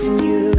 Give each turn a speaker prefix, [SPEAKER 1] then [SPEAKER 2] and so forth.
[SPEAKER 1] missing you.